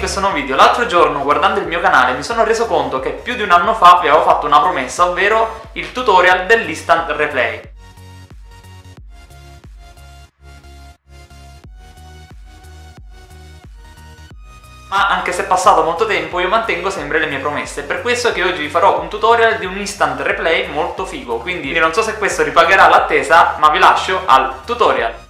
questo nuovo video. L'altro giorno guardando il mio canale mi sono reso conto che più di un anno fa vi avevo fatto una promessa, ovvero il tutorial dell'instant replay. Ma anche se è passato molto tempo io mantengo sempre le mie promesse, per questo che oggi vi farò un tutorial di un instant replay molto figo, quindi non so se questo ripagherà l'attesa, ma vi lascio al tutorial.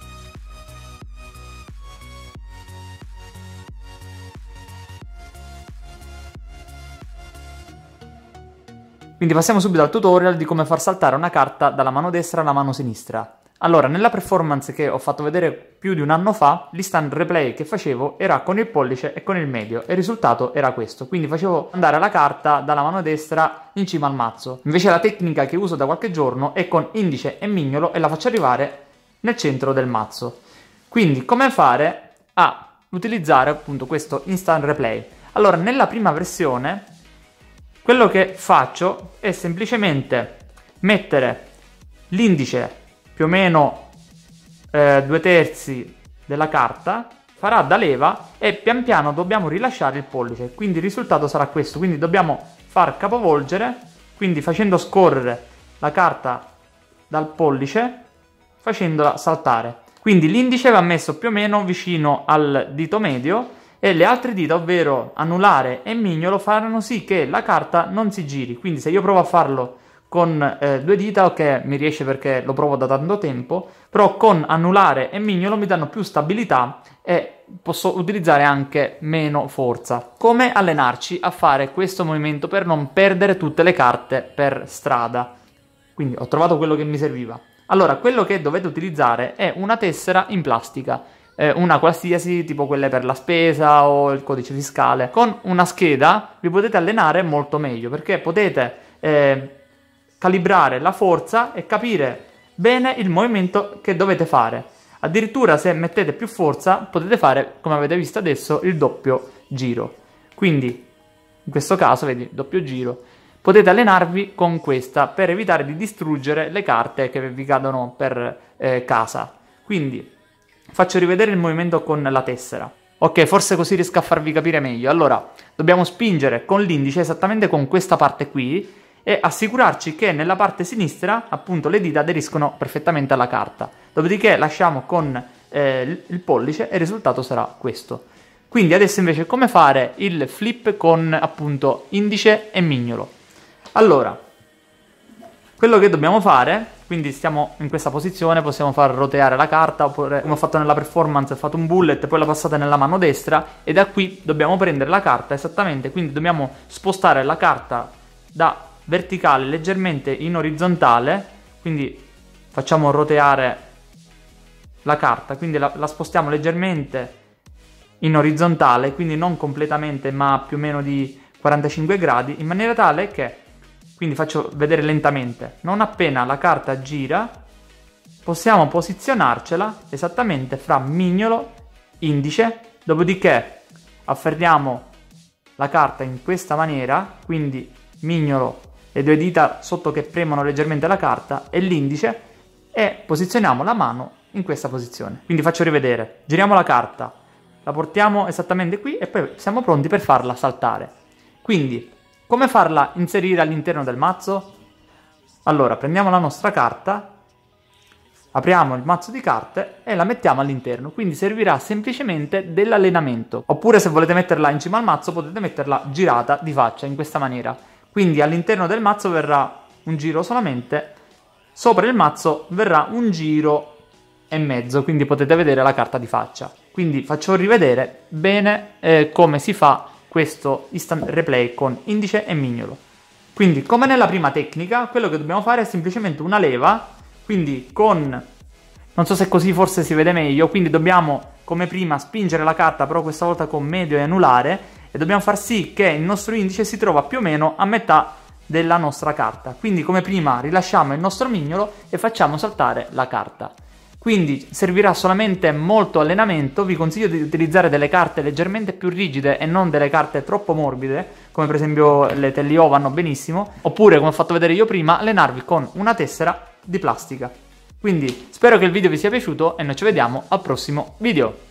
Quindi passiamo subito al tutorial di come far saltare una carta dalla mano destra alla mano sinistra. Allora, nella performance che ho fatto vedere più di un anno fa, l'instant replay che facevo era con il pollice e con il medio e il risultato era questo. Quindi facevo andare la carta dalla mano destra in cima al mazzo. Invece la tecnica che uso da qualche giorno è con indice e mignolo e la faccio arrivare nel centro del mazzo. Quindi come fare a utilizzare appunto questo instant replay? Allora, nella prima versione quello che faccio è semplicemente mettere l'indice più o meno eh, due terzi della carta farà da leva e pian piano dobbiamo rilasciare il pollice. Quindi il risultato sarà questo. Quindi dobbiamo far capovolgere quindi facendo scorrere la carta dal pollice facendola saltare. Quindi l'indice va messo più o meno vicino al dito medio e le altre dita, ovvero anulare e mignolo, faranno sì che la carta non si giri. Quindi se io provo a farlo con eh, due dita, ok, mi riesce perché lo provo da tanto tempo, però con anulare e mignolo mi danno più stabilità e posso utilizzare anche meno forza. Come allenarci a fare questo movimento per non perdere tutte le carte per strada? Quindi ho trovato quello che mi serviva. Allora, quello che dovete utilizzare è una tessera in plastica eh, una qualsiasi, tipo quelle per la spesa o il codice fiscale. Con una scheda vi potete allenare molto meglio perché potete eh, calibrare la forza e capire bene il movimento che dovete fare. Addirittura se mettete più forza potete fare, come avete visto adesso, il doppio giro. Quindi, in questo caso, vedi, doppio giro. Potete allenarvi con questa per evitare di distruggere le carte che vi cadono per eh, casa. Quindi Faccio rivedere il movimento con la tessera. Ok, forse così riesco a farvi capire meglio. Allora, dobbiamo spingere con l'indice esattamente con questa parte qui e assicurarci che nella parte sinistra, appunto, le dita aderiscono perfettamente alla carta. Dopodiché lasciamo con eh, il pollice e il risultato sarà questo. Quindi adesso invece come fare il flip con appunto indice e mignolo? Allora, quello che dobbiamo fare, quindi stiamo in questa posizione, possiamo far roteare la carta, oppure come ho fatto nella performance, ho fatto un bullet, poi la passate nella mano destra e da qui dobbiamo prendere la carta esattamente, quindi dobbiamo spostare la carta da verticale leggermente in orizzontale, quindi facciamo roteare la carta, quindi la, la spostiamo leggermente in orizzontale, quindi non completamente ma più o meno di 45 gradi, in maniera tale che quindi faccio vedere lentamente. Non appena la carta gira, possiamo posizionarcela esattamente fra mignolo, indice, dopodiché afferriamo la carta in questa maniera, quindi mignolo le due dita sotto che premono leggermente la carta e l'indice e posizioniamo la mano in questa posizione. Quindi faccio rivedere, giriamo la carta, la portiamo esattamente qui e poi siamo pronti per farla saltare. Quindi come farla inserire all'interno del mazzo? Allora, prendiamo la nostra carta, apriamo il mazzo di carte e la mettiamo all'interno, quindi servirà semplicemente dell'allenamento. Oppure se volete metterla in cima al mazzo potete metterla girata di faccia in questa maniera. Quindi all'interno del mazzo verrà un giro solamente, sopra il mazzo verrà un giro e mezzo, quindi potete vedere la carta di faccia. Quindi faccio rivedere bene eh, come si fa questo instant replay con indice e mignolo. Quindi, come nella prima tecnica, quello che dobbiamo fare è semplicemente una leva, quindi con... non so se così forse si vede meglio, quindi dobbiamo, come prima, spingere la carta, però questa volta con medio e anulare, e dobbiamo far sì che il nostro indice si trova più o meno a metà della nostra carta. Quindi, come prima, rilasciamo il nostro mignolo e facciamo saltare la carta. Quindi servirà solamente molto allenamento, vi consiglio di utilizzare delle carte leggermente più rigide e non delle carte troppo morbide, come per esempio le Tellio vanno benissimo, oppure come ho fatto vedere io prima, allenarvi con una tessera di plastica. Quindi spero che il video vi sia piaciuto e noi ci vediamo al prossimo video.